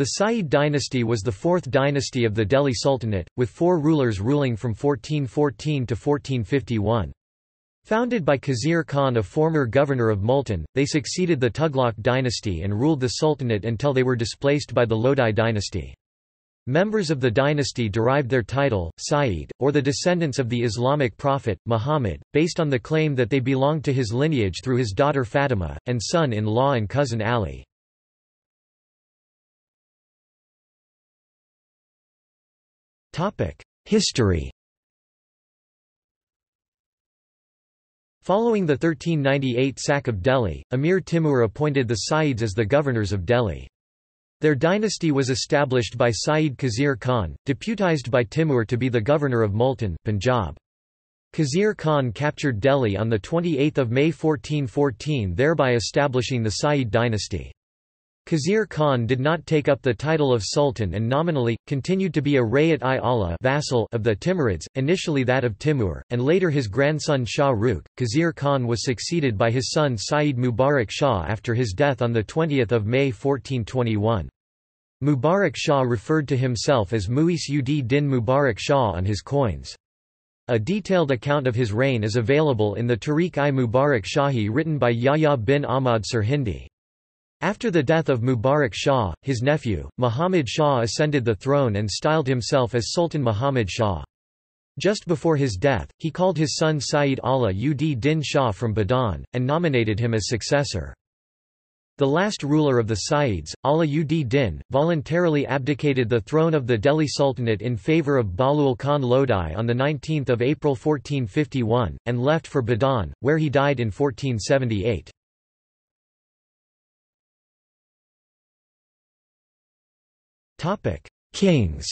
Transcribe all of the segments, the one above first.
The Sayyid dynasty was the fourth dynasty of the Delhi Sultanate, with four rulers ruling from 1414 to 1451. Founded by Khizr Khan a former governor of Multan, they succeeded the Tughlaq dynasty and ruled the Sultanate until they were displaced by the Lodi dynasty. Members of the dynasty derived their title, Sayyid, or the descendants of the Islamic prophet, Muhammad, based on the claim that they belonged to his lineage through his daughter Fatima, and son-in-law and cousin Ali. History Following the 1398 sack of Delhi, Amir Timur appointed the Sayyids as the governors of Delhi. Their dynasty was established by Sayyid Khizr Khan, deputized by Timur to be the governor of Multan, Punjab. Khizr Khan captured Delhi on 28 May 1414 thereby establishing the Sayyid dynasty. Khizr Khan did not take up the title of sultan and nominally, continued to be a Rayat-i-Ala vassal of the Timurids, initially that of Timur, and later his grandson Shah Rukh. Khizr Khan was succeeded by his son Sayyid Mubarak Shah after his death on 20 May 1421. Mubarak Shah referred to himself as Muizz ud Din Mubarak Shah on his coins. A detailed account of his reign is available in the Tarikh-i-Mubarak Shahi written by Yahya bin Ahmad Sirhindi. After the death of Mubarak Shah, his nephew, Muhammad Shah ascended the throne and styled himself as Sultan Muhammad Shah. Just before his death, he called his son Sayyid Ala ud Din Shah from Badaun, and nominated him as successor. The last ruler of the Sayyids, Ala ud Din, voluntarily abdicated the throne of the Delhi Sultanate in favour of Bahlul Khan Lodi on 19 April 1451, and left for Badaun, where he died in 1478. Topic: Kings.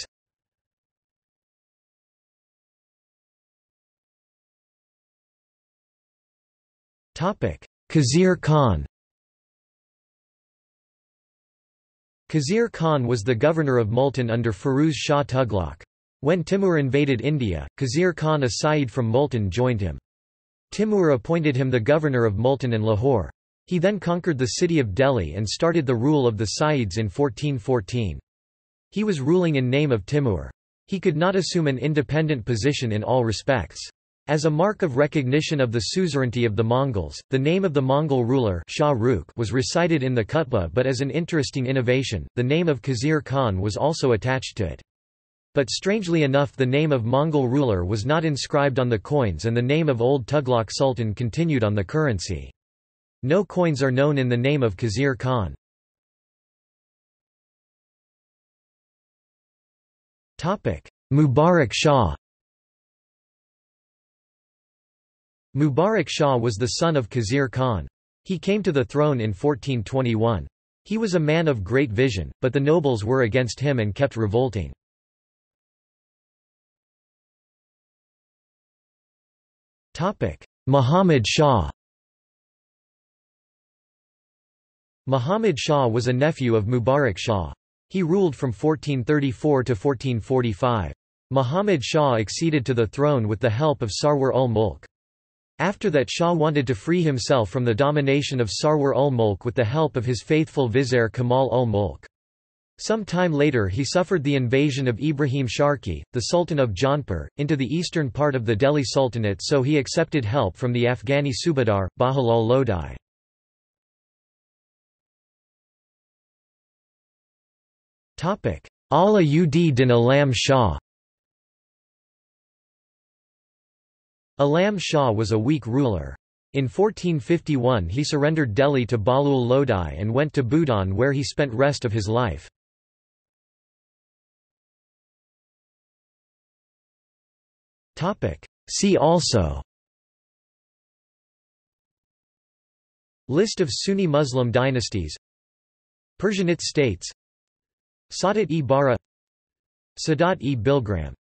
Topic: Khizr Khan. Khizr Khan was the governor of Multan under Firuz Shah Tughlaq. When Timur invaded India, Khizr Khan a Sayyid from Multan joined him. Timur appointed him the governor of Multan and Lahore. He then conquered the city of Delhi and started the rule of the Sayyids in 1414. He was ruling in name of Timur. He could not assume an independent position in all respects. As a mark of recognition of the suzerainty of the Mongols, the name of the Mongol ruler Shah Rukh was recited in the khutba but as an interesting innovation, the name of Khizr Khan was also attached to it. But strangely enough the name of Mongol ruler was not inscribed on the coins and the name of Old Tughlaq Sultan continued on the currency. No coins are known in the name of Khizr Khan. Mubarak Shah Mubarak Shah was the son of Khizr Khan. He came to the throne in 1421. He was a man of great vision, but the nobles were against him and kept revolting. Muhammad Shah Muhammad Shah was a nephew of Mubarak Shah. He ruled from 1434 to 1445. Muhammad Shah acceded to the throne with the help of Sarwar ul Mulk. After that Shah wanted to free himself from the domination of Sarwar ul Mulk with the help of his faithful vizier Kamal ul Mulk. Some time later he suffered the invasion of Ibrahim Sharqi, the Sultan of Jaunpur, into the eastern part of the Delhi Sultanate so he accepted help from the Afghani Subadar, Bahlul Lodi. Ala ud Din Alam Shah Alam Shah was a weak ruler. In 1451 he surrendered Delhi to Bahlul Lodi and went to Bhutan where he spent rest of his life. See also List of Sunni Muslim dynasties Persianate states Sadat-e Bara Sadat-e Bilgram